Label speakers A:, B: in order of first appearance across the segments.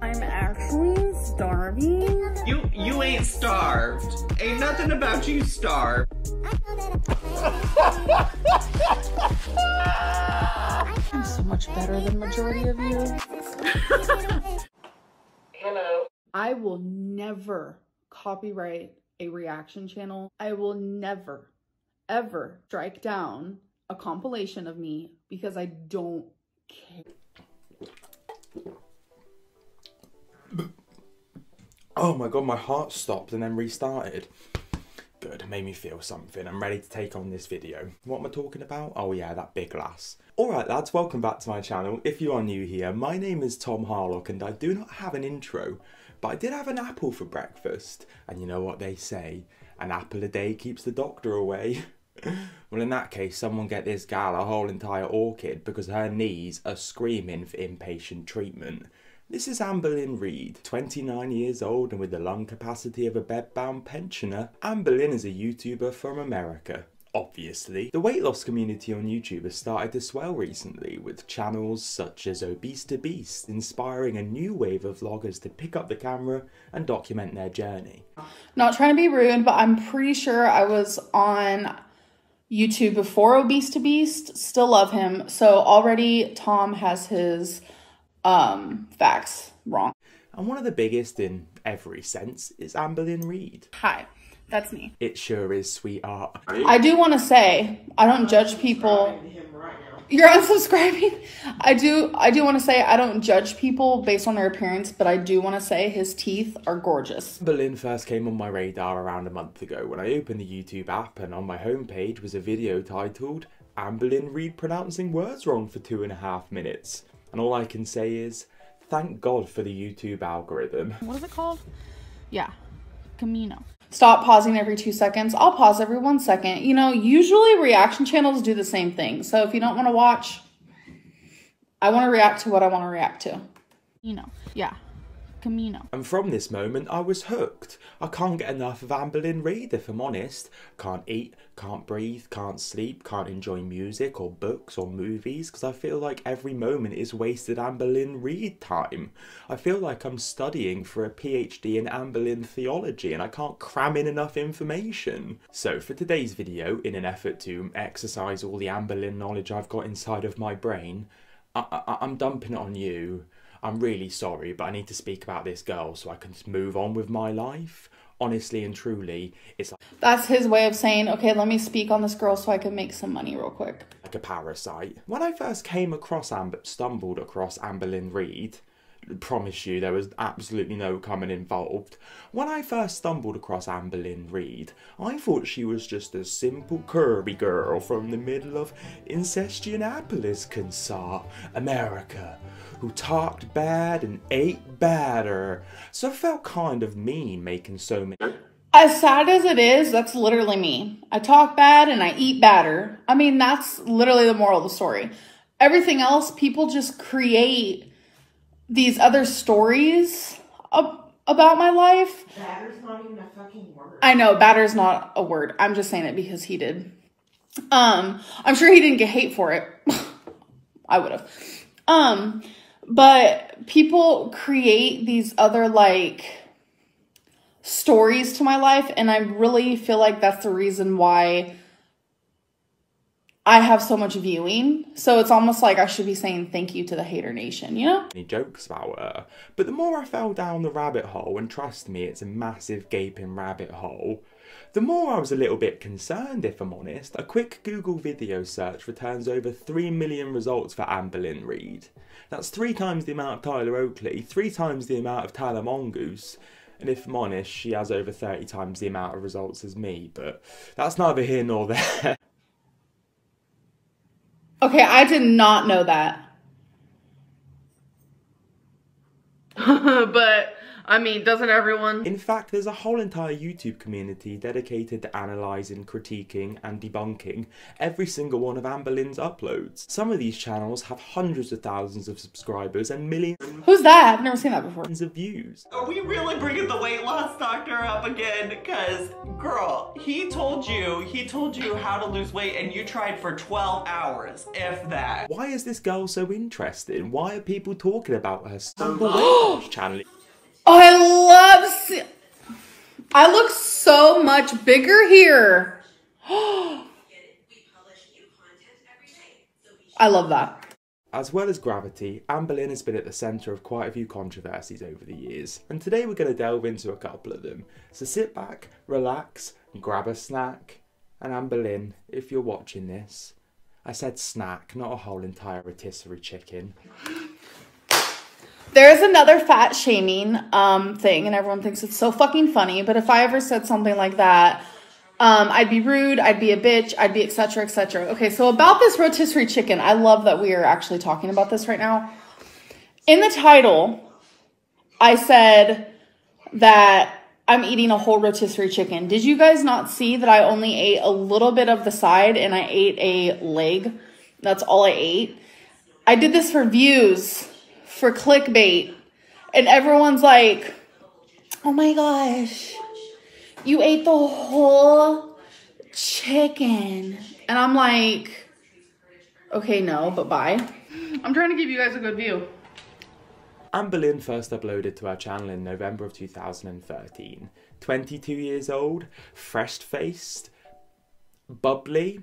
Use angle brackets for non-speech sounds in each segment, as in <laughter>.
A: I'm actually starving.
B: You you ain't starved. Ain't nothing about you starved.
A: I'm so much better than majority of you.
C: Hello.
A: I will never copyright a reaction channel. I will never, ever strike down a compilation of me because I don't care.
D: Oh my god, my heart stopped and then restarted. Good, made me feel something. I'm ready to take on this video. What am I talking about? Oh yeah, that big lass. Alright lads, welcome back to my channel. If you are new here, my name is Tom Harlock and I do not have an intro, but I did have an apple for breakfast. And you know what they say, an apple a day keeps the doctor away. <laughs> well in that case, someone get this gal a whole entire orchid because her knees are screaming for inpatient treatment. This is Amberlynn Reid, 29 years old and with the lung capacity of a bedbound pensioner. Amberlynn is a YouTuber from America. Obviously. The weight loss community on YouTube has started to swell recently, with channels such as Obese to Beast inspiring a new wave of vloggers to pick up the camera and document their journey.
A: Not trying to be rude, but I'm pretty sure I was on YouTube before Obese to Beast. Still love him. So already Tom has his um facts wrong.
D: And one of the biggest in every sense is Amberlynn Reid.
A: Hi, that's me.
D: It sure is, sweetheart.
A: I do want to say I don't judge people. You're <laughs> unsubscribing. I do. I do want to say I don't judge people based on their appearance, but I do want to say his teeth are gorgeous.
D: Amberlynn first came on my radar around a month ago when I opened the YouTube app and on my homepage was a video titled Amberlynn Reid pronouncing words wrong for two and a half minutes. And all I can say is, thank God for the YouTube algorithm.
A: What is it called? Yeah, Camino. Stop pausing every two seconds. I'll pause every one second. You know, usually reaction channels do the same thing. So if you don't want to watch, I want to react to what I want to react to. You know, yeah. Camino.
D: And from this moment, I was hooked. I can't get enough of Amberlynn Reid, if I'm honest. Can't eat, can't breathe, can't sleep, can't enjoy music or books or movies because I feel like every moment is wasted Amberlynn Reid time. I feel like I'm studying for a PhD in Amberlynn theology and I can't cram in enough information. So for today's video, in an effort to exercise all the Amberlynn knowledge I've got inside of my brain, I- I- I'm dumping it on you. I'm really sorry, but I need to speak about this girl so I can move on with my life. Honestly and truly, it's like,
A: That's his way of saying, okay, let me speak on this girl so I can make some money real quick.
D: like a parasite. When I first came across Amber, stumbled across Amberlynn Reid, promise you there was absolutely no coming involved. When I first stumbled across Amberlynn Reid, I thought she was just a simple curvy girl from the middle of Incestionapolis, Kansas, America, who talked bad and ate badder. So I felt kind of mean making so many.
A: As sad as it is, that's literally me. I talk bad and I eat badder. I mean, that's literally the moral of the story. Everything else, people just create these other stories ab- about my life.
C: Batter's not even a fucking word.
A: I know batter's not a word. I'm just saying it because he did. Um, I'm sure he didn't get hate for it. <laughs> I would have. Um, but people create these other like stories to my life and I really feel like that's the reason why I have so much viewing. So it's almost like I should be saying thank you to the hater nation, you know?
D: any jokes about her. But the more I fell down the rabbit hole, and trust me, it's a massive gaping rabbit hole, the more I was a little bit concerned, if I'm honest. A quick Google video search returns over 3 million results for Amberlynn Reid. That's three times the amount of Tyler Oakley, three times the amount of Tyler Mongoose. And if I'm honest, she has over 30 times the amount of results as me, but that's neither here nor <laughs> there.
A: Okay, I did not know that. <laughs>
E: but
A: I mean, doesn't everyone?
D: In fact, there's a whole entire YouTube community dedicated to analysing, critiquing, and debunking every single one of Amberlynn's uploads. Some of these channels have hundreds of thousands of subscribers and millions
A: Who's that? I've never seen that before.
D: of views.
B: Are we really bringing the weight loss doctor up again? Because, girl, he told you, he told you how to lose weight and you tried for 12 hours, if that.
D: Why is this girl so interesting? Why are people talking about her stumble weight loss <gasps> channel?
A: Oh, I love. I look so much bigger here. <gasps> I love that.
D: As well as Gravity, Amberlynn has been at the centre of quite a few controversies over the years, and today we're going to delve into a couple of them. So sit back, relax, and grab a snack. And Amberlynn, if you're watching this, I said snack, not a whole entire rotisserie chicken.
A: There's another fat shaming um thing, and everyone thinks it's so fucking funny. But if I ever said something like that, um, I'd be rude, I'd be a bitch, I'd be etc. etc. Okay, so about this rotisserie chicken, I love that we are actually talking about this right now. In the title, I said that I'm eating a whole rotisserie chicken. Did you guys not see that I only ate a little bit of the side and I ate a leg? That's all I ate. I did this for views, for clickbait. And everyone's like, oh my gosh, you ate the whole chicken. And I'm like, okay, no, but bye. I'm trying to give you guys a good view.
D: Amberlynn first uploaded to our channel in November of 2013. 22 years old, fresh faced, bubbly.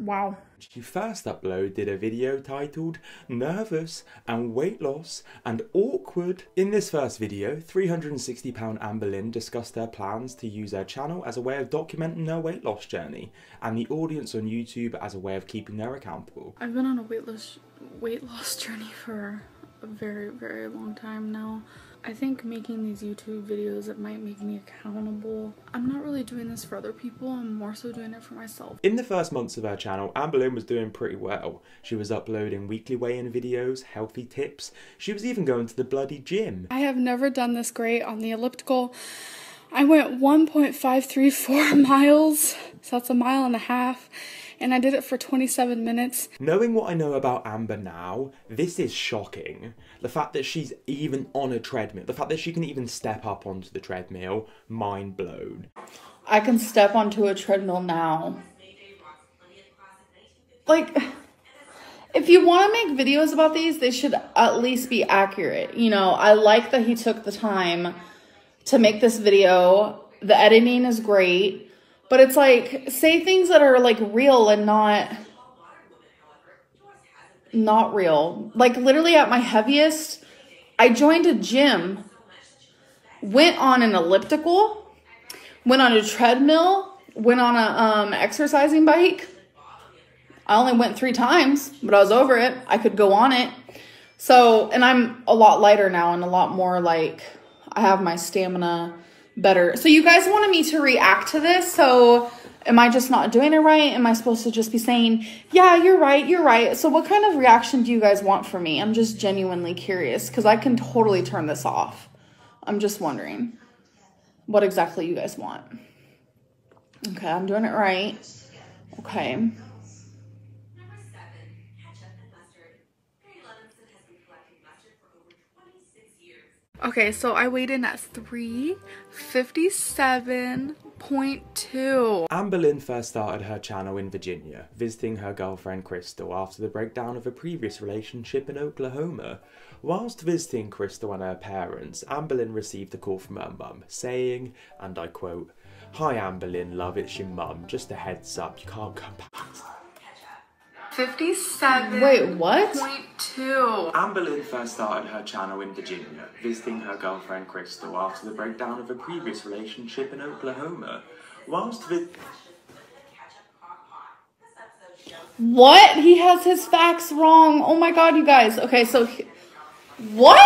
A: Wow.
D: She first uploaded a video titled Nervous and Weight Loss and Awkward. In this first video, 360 pound Amberlynn discussed her plans to use her channel as a way of documenting her weight loss journey and the audience on YouTube as a way of keeping her accountable.
E: I've been on a weight loss weight loss <laughs> journey for a very very long time now. I think making these YouTube videos it might make me accountable. I'm not really doing this for other people. I'm more so doing it for myself.
D: In the first months of her channel, Amberlynn was doing pretty well. She was uploading weekly weigh-in videos, healthy tips. She was even going to the bloody gym.
E: I have never done this great on the elliptical. I went 1.534 <laughs> miles, so that's a mile and a half, and I did it for 27 minutes.
D: Knowing what I know about Amber now, this is shocking. The fact that she's even on a treadmill, the fact that she can even step up onto the treadmill, mind blown.
A: I can step onto a treadmill now. Like, if you want to make videos about these, they should at least be accurate. You know, I like that he took the time to make this video. The editing is great, but it's like, say things that are like real and not not real. Like literally at my heaviest, I joined a gym, went on an elliptical, went on a treadmill, went on a um, exercising bike. I only went three times, but I was over it. I could go on it. So, and I'm a lot lighter now and a lot more like I have my stamina better. So, you guys wanted me to react to this. So, am I just not doing it right? Am I supposed to just be saying, yeah, you're right, you're right? So, what kind of reaction do you guys want from me? I'm just genuinely curious because I can totally turn this off. I'm just wondering what exactly you guys want. Okay, I'm doing it right. Okay.
F: Number seven, ketchup and mustard. Gary Levinson has been collecting mustard for over 26 years.
E: Okay, so I weighed in at 357.2.
D: Amberlynn first started her channel in Virginia, visiting her girlfriend Crystal after the breakdown of a previous relationship in Oklahoma. Whilst visiting Crystal and her parents, Amberlynn received a call from her mum saying, and I quote, Hi Amberlynn, love, it's your mum. Just a heads up, you can't come back.
E: 57.2.
A: Wait, what?
D: Amberlynn first started her channel in Virginia, visiting her girlfriend Crystal after the breakdown of a previous relationship in Oklahoma. Whilst vi-
A: What? He has his facts wrong. Oh my god, you guys. Okay, so he- what?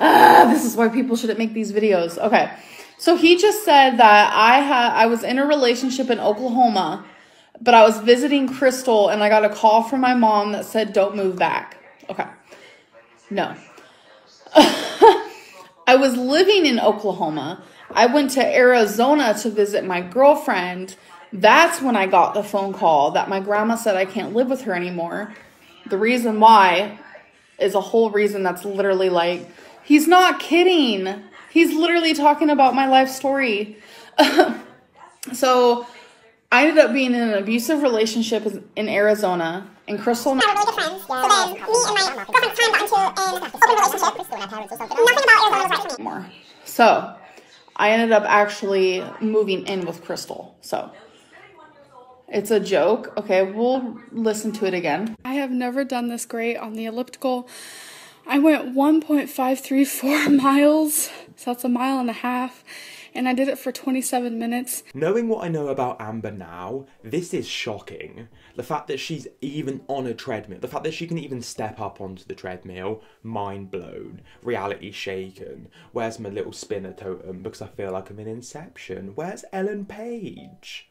A: Ah, this is why people shouldn't make these videos. Okay. So he just said that I had I was in a relationship in Oklahoma, but I was visiting Crystal and I got a call from my mom that said don't move back. Okay. No. <laughs> I was living in Oklahoma. I went to Arizona to visit my girlfriend. That's when I got the phone call that my grandma said I can't live with her anymore. The reason why is a whole reason that's literally like, he's not kidding. He's literally talking about my life story. <laughs> so I ended up being in an abusive relationship in Arizona, and Crystal and I were
G: really good friends. So then me and my girlfriend at the time got into an open relationship. Crystal and parents or something. Nothing about Arizona was right for me.
A: more. So I ended up actually moving in with Crystal. So it's a joke. Okay, we'll listen to it again.
E: I have never done this great on the elliptical. I went 1.534 <laughs> miles, so that's a mile and a half, and I did it for 27 minutes.
D: Knowing what I know about Amber now, this is shocking. The fact that she's even on a treadmill, the fact that she can even step up onto the treadmill, mind blown, reality shaken. Where's my little spinner totem? Because I feel like I'm in Inception. Where's Ellen Page?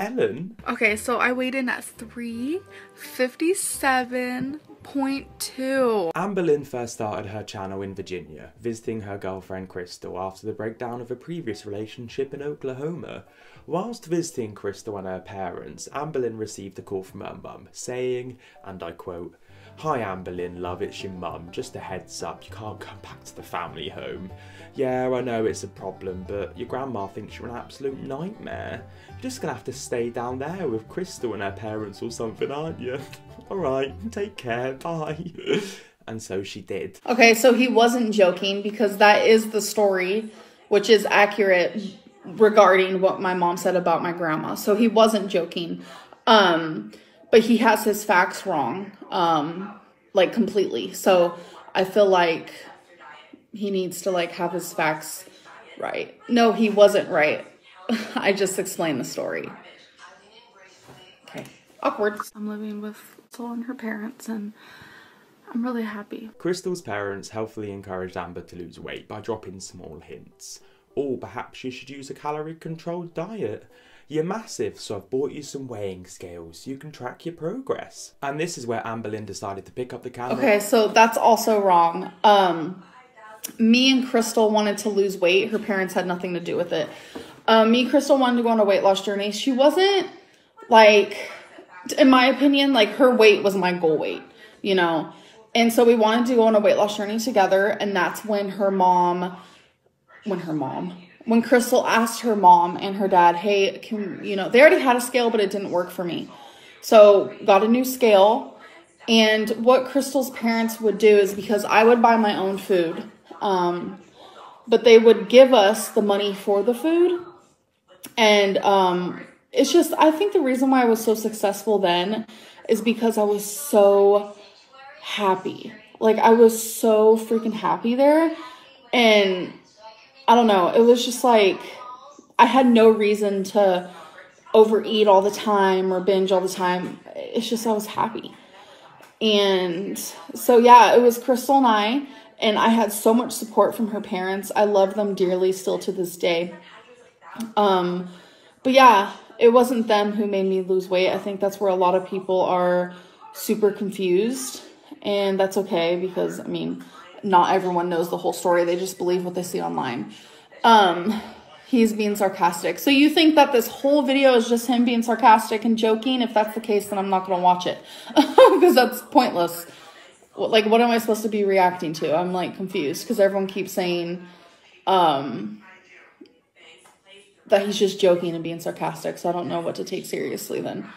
D: Ellen?
E: Okay, so I weighed in at 357.2.
D: Amber Lynn first started her channel in Virginia, visiting her girlfriend Crystal after the breakdown of a previous relationship in Oklahoma. Whilst visiting Crystal and her parents, Amberlynn received a call from her mum saying, and I quote, Hi Amberlynn, love, it's your mum. Just a heads up, you can't come back to the family home. Yeah, I know it's a problem, but your grandma thinks you're an absolute nightmare. You're just gonna have to stay down there with Crystal and her parents or something, aren't you? <laughs> Alright, take care, bye. <laughs> and so she did.
A: Okay, so he wasn't joking because that is the story, which is accurate regarding what my mom said about my grandma. So he wasn't joking. Um, but he has his facts wrong, um, like completely. So I feel like he needs to like have his facts right. No, he wasn't right. <laughs> I just explained the story. Okay, awkward.
E: I'm living with Soul and her parents, and I'm really happy.
D: Crystal's parents helpfully encouraged Amber to lose weight by dropping small hints. Or perhaps she should use a calorie controlled diet. You're massive, so I've bought you some weighing scales you can track your progress. And this is where Amberlynn decided to pick up the camera.
A: Okay, so that's also wrong. Um, me and Crystal wanted to lose weight. Her parents had nothing to do with it. Um, me, and Crystal wanted to go on a weight loss journey. She wasn't like, in my opinion, like her weight was my goal weight, you know. And so we wanted to go on a weight loss journey together, and that's when her mom, when her mom, when Crystal asked her mom and her dad, hey, can, you know, they already had a scale, but it didn't work for me. So got a new scale. And what Crystal's parents would do is because I would buy my own food, um, but they would give us the money for the food. And um, it's just, I think the reason why I was so successful then is because I was so happy. Like, I was so freaking happy there. And I don't know. It was just like I had no reason to overeat all the time or binge all the time. It's just I was happy. And so yeah, it was Crystal and I and I had so much support from her parents. I love them dearly still to this day. Um but yeah, it wasn't them who made me lose weight. I think that's where a lot of people are super confused and that's okay because I mean, not everyone knows the whole story. They just believe what they see online. Um, he's being sarcastic. So you think that this whole video is just him being sarcastic and joking? If that's the case, then I'm not going to watch it <laughs> because that's pointless. Like, what am I supposed to be reacting to? I'm like confused because everyone keeps saying, um, that he's just joking and being sarcastic. So I don't know what to take seriously then.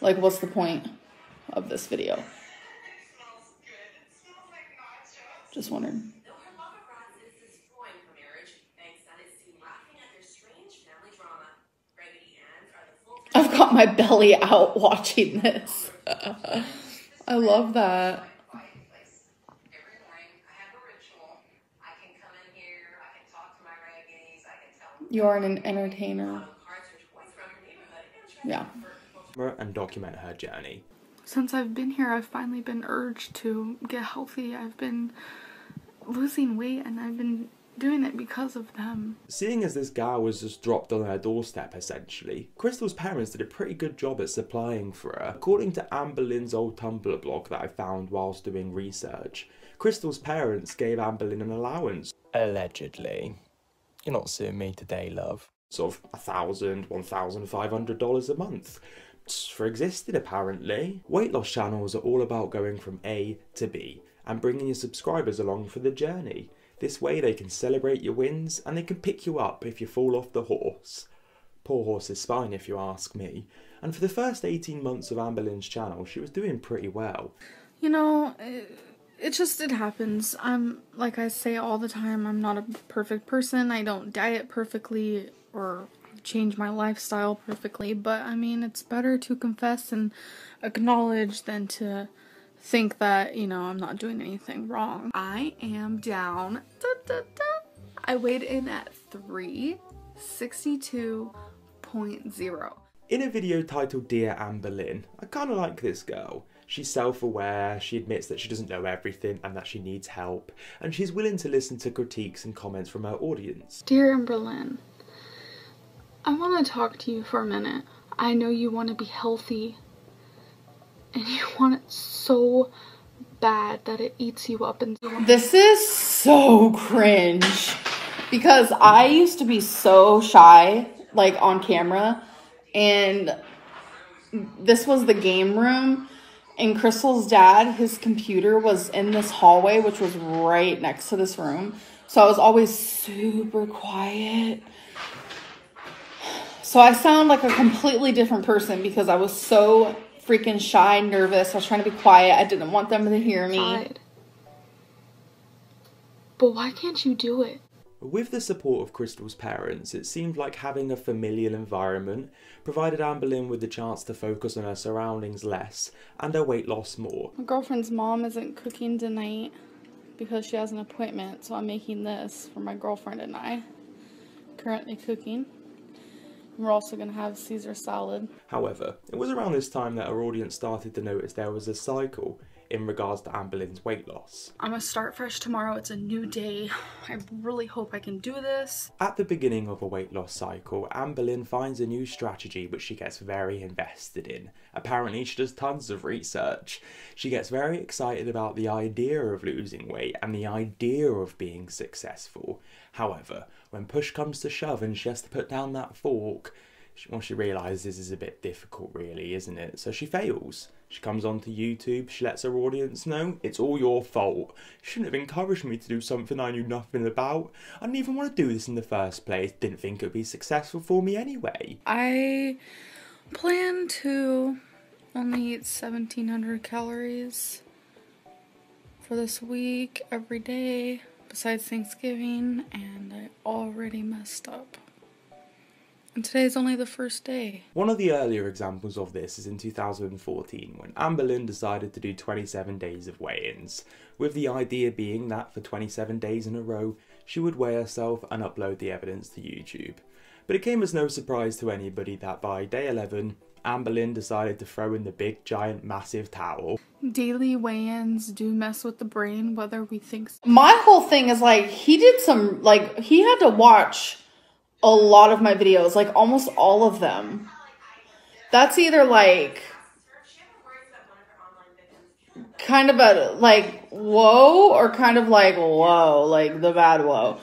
A: Like, what's the point of this video? Just wondering.
F: Though her lover Ross is destroying her marriage, Banks son is seen laughing at their strange family drama. Raggedy Anns are the full
A: I've got my belly out watching this. <laughs> I love that.
F: Every morning, I have a ritual. I can come in here, I can talk to my reggaes, I can tell them
A: You are an entertainer.
F: cards or toys from her neighborhood, and try
A: Yeah.
D: And document her journey.
E: Since I've been here, I've finally been urged to get healthy. I've been losing weight and I've been doing it because of them.
D: Seeing as this guy was just dropped on her doorstep essentially, Crystal's parents did a pretty good job at supplying for her. According to Amberlynn's old Tumblr blog that I found whilst doing research, Crystal's parents gave Amberlynn an allowance. Allegedly. You're not suing me today, love. Sort of a thousand, one thousand five hundred dollars a month. For existing, apparently. Weight loss channels are all about going from A to B and bringing your subscribers along for the journey. This way they can celebrate your wins and they can pick you up if you fall off the horse. Poor horse's spine, if you ask me. And for the first 18 months of Amberlynn's channel, she was doing pretty well.
E: You know, it, it just it happens. I'm like I say all the time, I'm not a perfect person. I don't diet perfectly or change my lifestyle perfectly, but I mean, it's better to confess and acknowledge than to think that, you know, I'm not doing anything wrong. I am down. Da, da, da. I weighed in at 362.0.
D: In a video titled Dear Amberlynn, I kinda like this girl. She's self aware, she admits that she doesn't know everything and that she needs help, and she's willing to listen to critiques and comments from her audience.
E: Dear Amberlynn, I want to talk to you for a minute. I know you want to be healthy and you want it so bad that it eats you up and
A: This is so cringe because I used to be so shy, like on camera, and this was the game room. And Crystal's dad, his computer was in this hallway, which was right next to this room. So I was always super quiet. So I sound like a completely different person because I was so freaking shy, nervous. I was trying to be quiet. I didn't want them to hear me.
E: Fine. But why can't you do it?
D: With the support of Crystal's parents, it seemed like having a familial environment provided Amberlynn with the chance to focus on her surroundings less and her weight loss more.
E: My girlfriend's mom isn't cooking tonight because she has an appointment, so I'm making this for my girlfriend and I. Currently cooking. We're also gonna have Caesar salad.
D: However, it was around this time that our audience started to notice there was a cycle in regards to Amberlynn's weight loss.
E: I'm gonna start fresh tomorrow. It's a new day. I really hope I can do this.
D: At the beginning of a weight loss cycle, Amberlynn finds a new strategy which she gets very invested in. Apparently, she does tons of research. She gets very excited about the idea of losing weight and the idea of being successful. However, when push comes to shove and she has to put down that fork, she, well, she realises this is a bit difficult, really, isn't it? So she fails. She comes onto YouTube, she lets her audience know it's all your fault. You shouldn't have encouraged me to do something I knew nothing about. I didn't even want to do this in the first place. Didn't think it would be successful for me anyway.
E: I plan to only eat 1700 calories for this week every day besides Thanksgiving, and I already messed up. And today's only the first day.
D: One of the earlier examples of this is in 2014 when Amberlynn decided to do 27 days of weigh ins, with the idea being that for 27 days in a row she would weigh herself and upload the evidence to YouTube. But it came as no surprise to anybody that by day 11, Amberlynn decided to throw in the big, giant, massive towel.
E: Daily weigh ins do mess with the brain, whether we think so.
A: My whole thing is like, he did some, like, he had to watch a lot of my videos, like almost all of them. That's either like kind of a like whoa or kind of like whoa, like the bad whoa.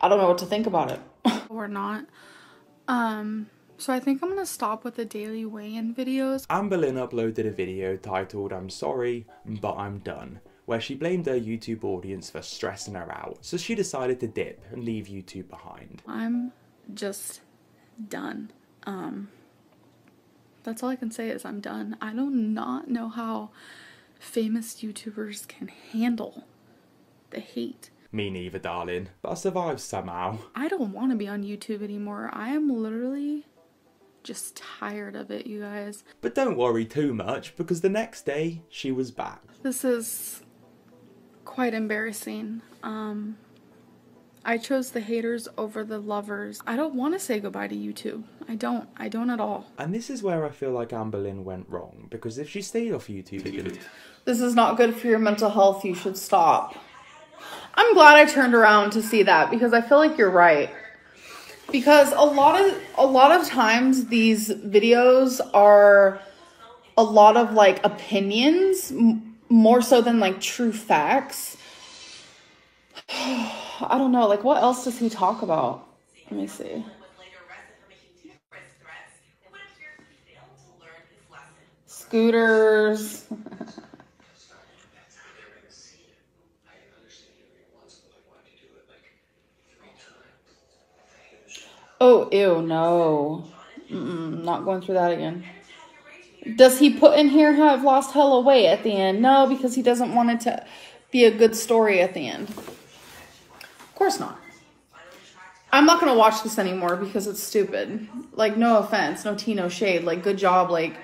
A: I don't know what to think about it. <laughs>
E: or not. Um, so I think I'm gonna stop with the daily weigh-in videos.
D: Amberlynn uploaded a video titled I'm sorry, but I'm done, where she blamed her YouTube audience for stressing her out, so she decided to dip and leave YouTube behind.
E: I'm just done. Um, that's all I can say is I'm done. I do not know how famous YouTubers can handle the hate.
D: Me neither, darling, but I survived somehow.
E: I don't want to be on YouTube anymore. I am literally just tired of it, you guys.
D: But don't worry too much, because the next day, she was back.
E: This is quite embarrassing. Um, I chose the haters over the lovers. I don't want to say goodbye to YouTube. I don't. I don't at all.
D: And this is where I feel like Amberlynn went wrong, because if she stayed off YouTube, it could
A: This is not good for your mental health. You should stop. I'm glad I turned around to see that because I feel like you're right. Because a lot of a lot of times these videos are a lot of like opinions m- more so than like true facts. <sighs> I don't know. Like, what else does he talk about? Let me see. Scooters. <laughs> oh, ew, no. Mm-mm, not going through that again. Does he put in here how I've lost hella weight at the end? No, because he doesn't want it to be a good story at the end. Of course not. I'm not gonna watch this anymore because it's stupid. Like, no offense, no tea, no shade. Like, good job. Like,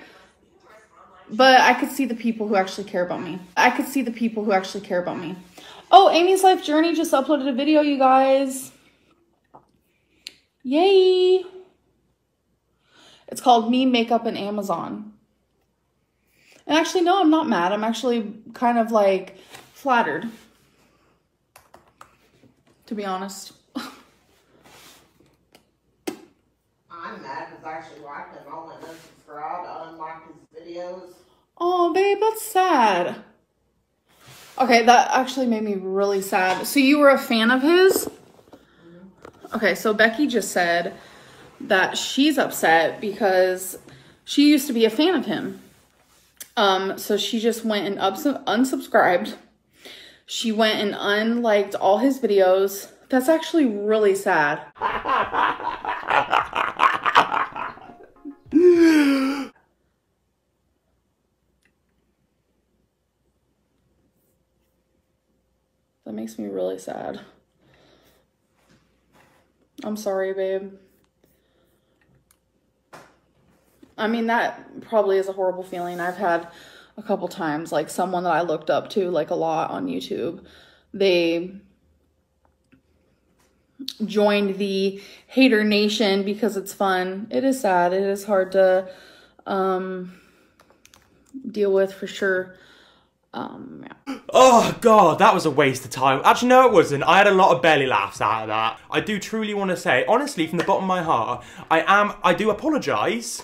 A: but I could see the people who actually care about me. I could see the people who actually care about me. Oh, Amy's Life Journey just uploaded a video, you guys. Yay! It's called Me Makeup and Amazon. And actually, no, I'm not mad. I'm actually kind of like flattered. To be honest.
C: I'm mad because I actually liked him. I went and unsubscribed. I unliked his videos.
A: Oh, babe, that's sad. Okay, that actually made me really sad. So you were a fan of his? Mm-hmm. Okay, so Becky just said that she's upset because she used to be a fan of him. Um, so she just went and unsubscribed. She went and unliked all his videos. That's actually really sad. That makes me really sad. I'm sorry, babe. I mean, that probably is a horrible feeling. I've had a couple times, like someone that I looked up to, like a lot on YouTube, they joined the hater nation because it's fun. It is sad. It is hard to um, deal with for sure. Um, yeah.
D: Oh god, that was a waste of time. Actually, no, it wasn't. I had a lot of belly laughs out of that. I do truly want to say, honestly, from the bottom of my heart, I am. I do apologise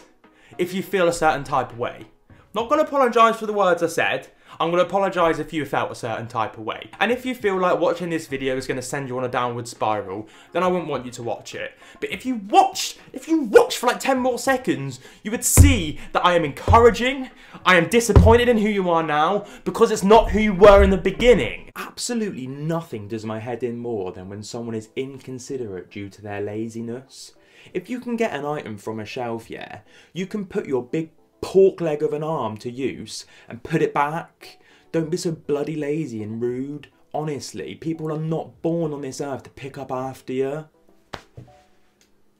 D: if you feel a certain type of way. Not going to apologise for the words I said. I'm going to apologise if you felt a certain type of way. And if you feel like watching this video is going to send you on a downward spiral, then I wouldn't want you to watch it. But if you watched, if you watched for like 10 more seconds, you would see that I am encouraging, I am disappointed in who you are now, because it's not who you were in the beginning. Absolutely nothing does my head in more than when someone is inconsiderate due to their laziness. If you can get an item from a shelf, yeah, you can put your big pork leg of an arm to use and put it back. Don't be so bloody lazy and rude. Honestly, people are not born on this earth to pick up after you.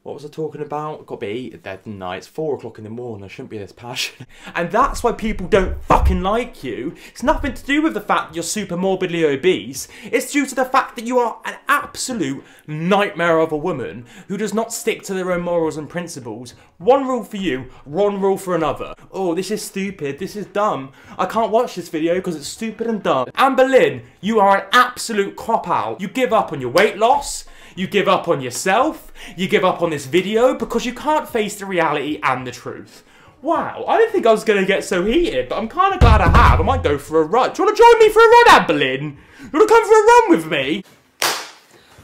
D: What was I talking about? Got to be dead night. It's four o'clock in the morning. I shouldn't be this passionate. <laughs> And that's why people don't fucking like you. It's nothing to do with the fact that you're super morbidly obese. It's due to the fact that you are an absolute nightmare of a woman who does not stick to their own morals and principles. One rule for you, one rule for another. Oh, this is stupid. This is dumb. I can't watch this video because it's stupid and dumb. Amberlynn, you are an absolute cop out. You give up on your weight loss. You give up on yourself, you give up on this video because you can't face the reality and the truth. Wow, I didn't think I was going to get so heated, but I'm kind of glad I have. I might go for a run. Do you want to join me for a run, Amberlynn? You want to come for a run with me?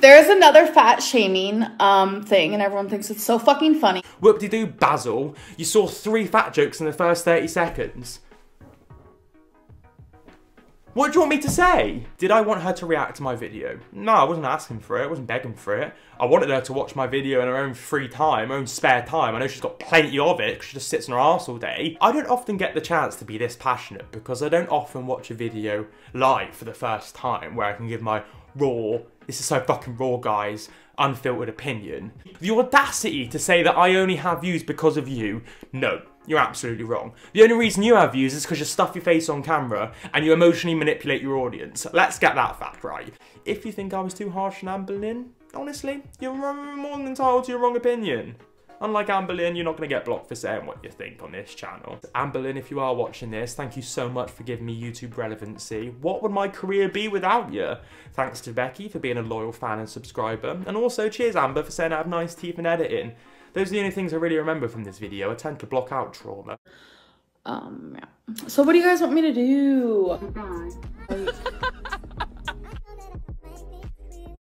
A: There's another fat shaming um thing, and everyone thinks it's so fucking funny.
D: Whoop-de-doo, Basil. You saw three fat jokes in the first 30 seconds. What do you want me to say? Did I want her to react to my video? No, I wasn't asking for it. I wasn't begging for it. I wanted her to watch my video in her own free time, her own spare time. I know she's got plenty of it because she just sits on her ass all day. I don't often get the chance to be this passionate because I don't often watch a video live for the first time where I can give my raw, this is so fucking raw, guys, unfiltered opinion. The audacity to say that I only have views because of you, no. You're absolutely wrong. The only reason you have views is because you stuff your face on camera and you emotionally manipulate your audience. Let's get that fact right. If you think I was too harsh on Amberlynn, honestly, you're more than entitled to your wrong opinion. Unlike Amberlynn, you're not going to get blocked for saying what you think on this channel. Amberlynn, if you are watching this, thank you so much for giving me YouTube relevancy. What would my career be without you? Thanks to Becky for being a loyal fan and subscriber. And also cheers Amber for saying I have nice teeth and editing. Those are the only things I really remember from this video. I tend to block out trauma.
A: Um, yeah. So what do you guys want me to do? Like, <laughs>